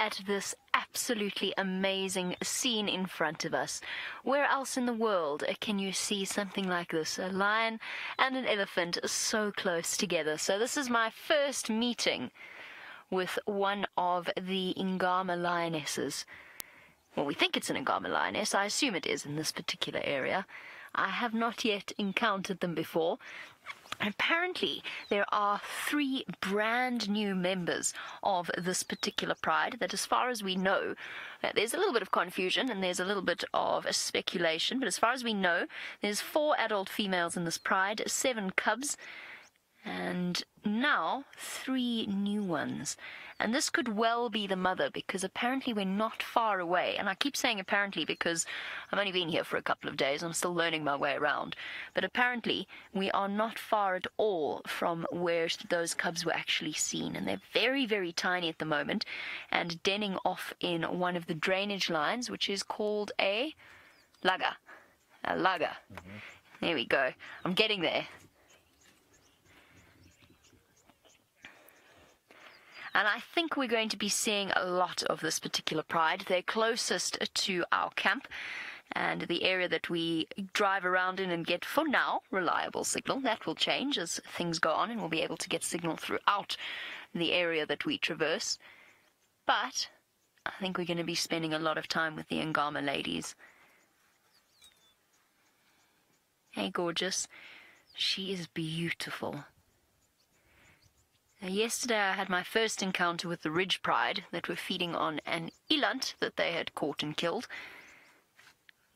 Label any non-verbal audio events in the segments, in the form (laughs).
at this absolutely amazing scene in front of us. Where else in the world can you see something like this? A lion and an elephant so close together. So, this is my first meeting with one of the Ingama lionesses. Well, we think it's an Ingama lioness. I assume it is in this particular area. I have not yet encountered them before. Apparently, there are three brand new members of this particular pride that, as far as we know, uh, there's a little bit of confusion and there's a little bit of speculation, but as far as we know, there's four adult females in this pride, seven cubs, and now three new ones. And this could well be the mother because apparently we're not far away. And I keep saying apparently because I've only been here for a couple of days. I'm still learning my way around. But apparently we are not far at all from where those cubs were actually seen. And they're very, very tiny at the moment and denning off in one of the drainage lines, which is called a laga. A laga. Mm-hmm. There we go. I'm getting there. And I think we're going to be seeing a lot of this particular pride. They're closest to our camp and the area that we drive around in and get, for now, reliable signal. That will change as things go on, and we'll be able to get signal throughout the area that we traverse. But I think we're going to be spending a lot of time with the Ngama ladies. Hey, gorgeous. She is beautiful. Yesterday I had my first encounter with the ridge pride that were feeding on an eland that they had caught and killed.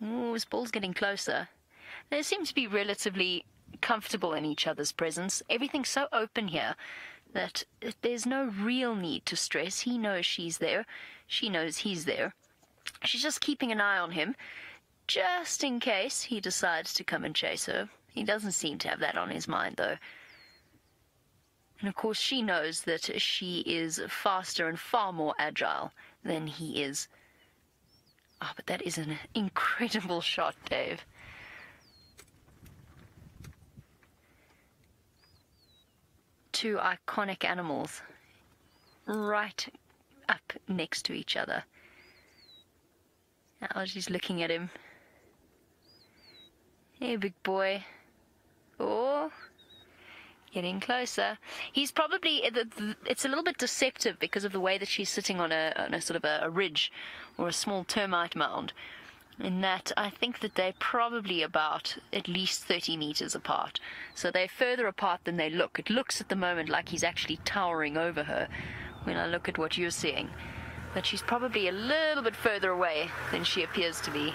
Ooh, this bull's getting closer. They seem to be relatively comfortable in each other's presence. Everything's so open here that there's no real need to stress. He knows she's there. She knows he's there. She's just keeping an eye on him, just in case he decides to come and chase her. He doesn't seem to have that on his mind, though. And of course, she knows that she is faster and far more agile than he is. Ah, oh, but that is an incredible (laughs) shot, Dave. Two iconic animals right up next to each other. Now she's looking at him. Hey, big boy. Oh, Getting closer. He's probably eh, it's a little bit deceptive because of the way that she's sitting on a, on a sort of a, a ridge or a small termite mound. In that, I think that they're probably about at least 30 meters apart. So they're further apart than they look. It looks at the moment like he's actually towering over her when I look at what you're seeing. But she's probably a little bit further away than she appears to be.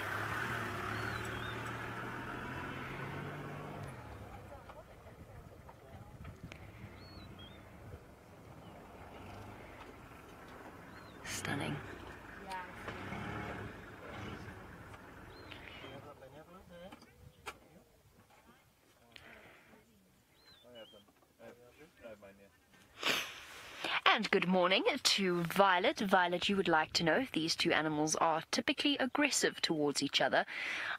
And good morning to Violet. Violet, you would like to know if these two animals are typically aggressive towards each other.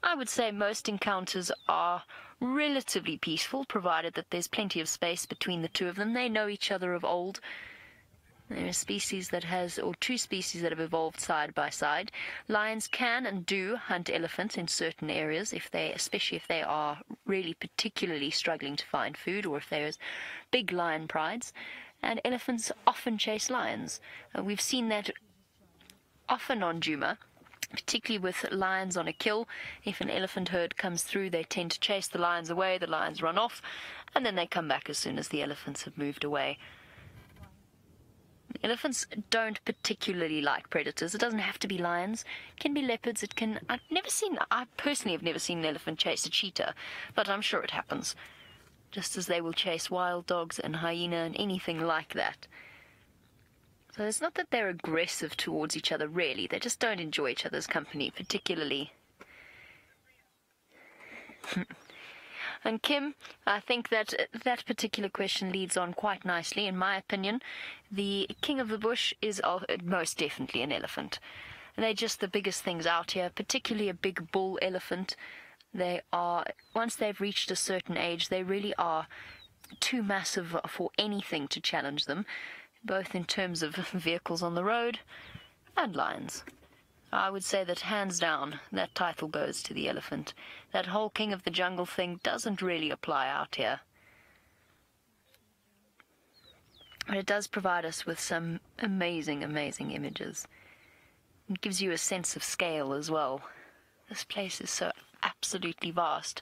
I would say most encounters are relatively peaceful, provided that there's plenty of space between the two of them. They know each other of old. There are species that has, or two species that have evolved side by side. Lions can and do hunt elephants in certain areas, if they, especially if they are really particularly struggling to find food, or if there's big lion prides. And elephants often chase lions. Uh, we've seen that often on Djuma particularly with lions on a kill. If an elephant herd comes through, they tend to chase the lions away, the lions run off, and then they come back as soon as the elephants have moved away. Elephants don't particularly like predators. It doesn't have to be lions. It can be leopards. It can. I've never seen. I personally have never seen an elephant chase a cheetah, but I'm sure it happens. Just as they will chase wild dogs and hyena and anything like that. So it's not that they're aggressive towards each other, really. They just don't enjoy each other's company particularly. (laughs) And Kim, I think that that particular question leads on quite nicely. In my opinion, the king of the bush is most definitely an elephant. They're just the biggest things out here, particularly a big bull elephant. They are, once they've reached a certain age, they really are too massive for anything to challenge them, both in terms of (laughs) vehicles on the road and lions. I would say that hands down, that title goes to the elephant. That whole king of the jungle thing doesn't really apply out here. But it does provide us with some amazing, amazing images. It gives you a sense of scale as well. This place is so absolutely vast.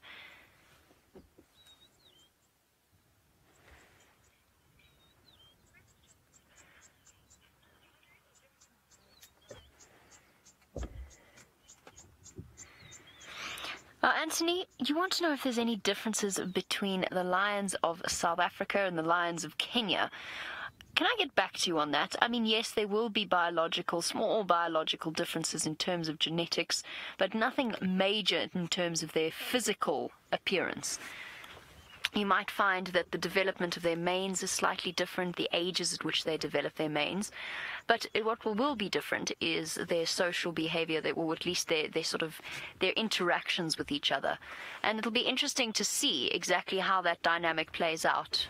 Uh, Anthony, you want to know if there's any differences between the lions of South Africa and the lions of Kenya. Can I get back to you on that? I mean, yes, there will be biological, small biological differences in terms of genetics, but nothing major in terms of their physical appearance you might find that the development of their manes is slightly different, the ages at which they develop their manes. But what will, be different is their social behavior, or at least their, their sort of their interactions with each other. And it'll be interesting to see exactly how that dynamic plays out.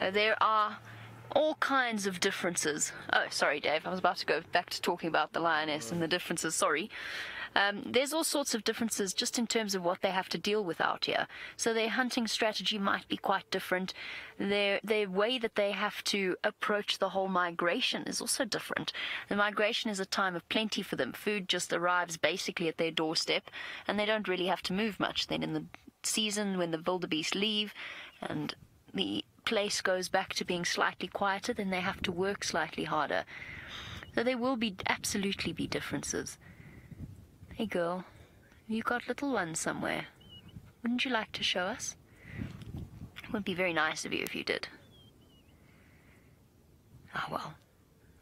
Uh, there are all kinds of differences. Oh, sorry, Dave. I was about to go back to talking about the lioness and the differences. Sorry. Um, there's all sorts of differences just in terms of what they have to deal with out here. So their hunting strategy might be quite different. Their their way that they have to approach the whole migration is also different. The migration is a time of plenty for them. Food just arrives basically at their doorstep, and they don't really have to move much. Then in the season when the wildebeest leave, and the place goes back to being slightly quieter, then they have to work slightly harder. So there will be absolutely be differences. Hey girl, you got little ones somewhere. Wouldn't you like to show us? It would be very nice of you if you did. Ah oh, well,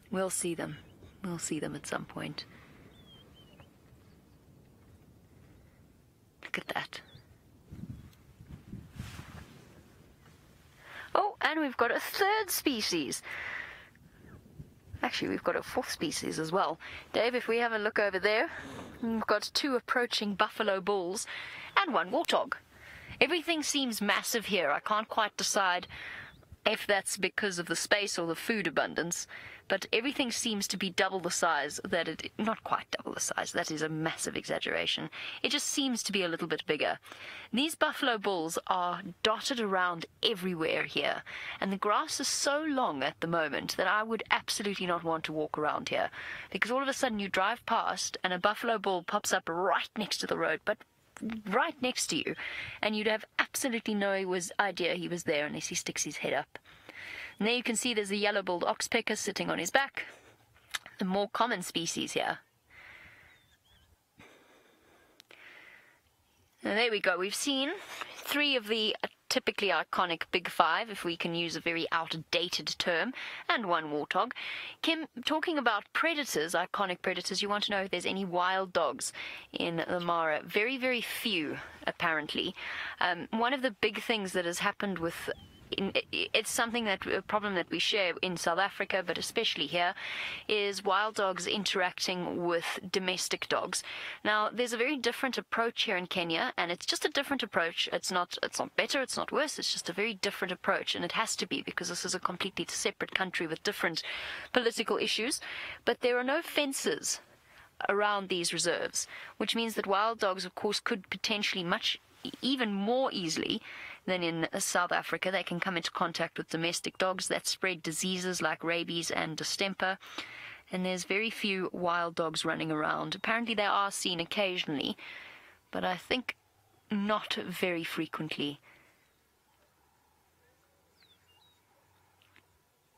we'll see them. We'll see them at some point. Look at that. Oh, and we've got a third species. Actually, we've got a fourth species as well. Dave, if we have a look over there, we've got two approaching buffalo bulls and one warthog. Everything seems massive here. I can't quite decide if that's because of the space or the food abundance but everything seems to be double the size that it not quite double the size that is a massive exaggeration. It just seems to be a little bit bigger. These buffalo bulls are dotted around everywhere here and the grass is so long at the moment that I would absolutely not want to walk around here because all of a sudden you drive past and a buffalo bull pops up right next to the road but right next to you and you'd have absolutely no idea he was there unless he sticks his head up and there you can see there's a yellow-billed oxpecker sitting on his back. The more common species here. And there we go. We've seen three of the typically iconic Big Five, if we can use a very outdated term, and one warthog. Kim, talking about predators, iconic predators, you want to know if there's any wild dogs in the Mara. Very, very few, apparently. Um, one of the big things that has happened with in, it's something that a problem that we share in South Africa, but especially here, is wild dogs interacting with domestic dogs. Now, there's a very different approach here in Kenya, and it's just a different approach. It's not it's not better, it's not worse. It's just a very different approach, and it has to be because this is a completely separate country with different political issues. But there are no fences around these reserves, which means that wild dogs, of course, could potentially much even more easily then in South Africa, they can come into contact with domestic dogs that spread diseases like rabies and distemper. And there's very few wild dogs running around. Apparently, they are seen occasionally, but I think not very frequently.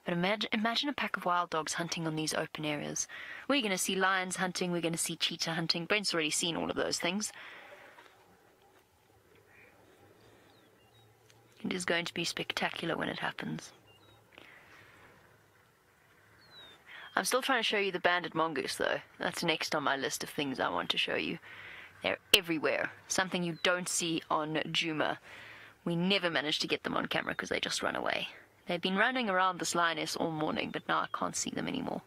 But imagine, imagine a pack of wild dogs hunting on these open areas. We're going to see lions hunting, we're going to see cheetah hunting. Brent's already seen all of those things. It is going to be spectacular when it happens. I'm still trying to show you the banded mongoose, though. That's next on my list of things I want to show you. They're everywhere, something you don't see on Djuma. We never manage to get them on camera because they just run away. They've been running around this lioness all morning, but now I can't see them anymore.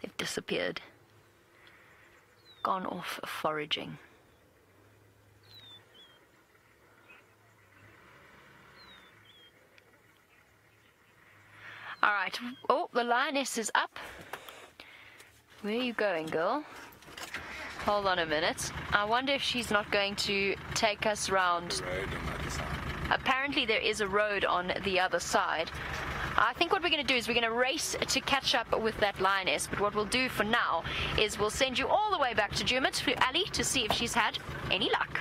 They've disappeared. Gone off foraging. Right. Oh, the lioness is up. Where are you going, girl? Hold on a minute. I wonder if she's not going to take us round. Apparently, there is a road on the other side. I think what we're going to do is we're going to race to catch up with that lioness. But what we'll do for now is we'll send you all the way back to Djuma, to Ali, to see if she's had any luck.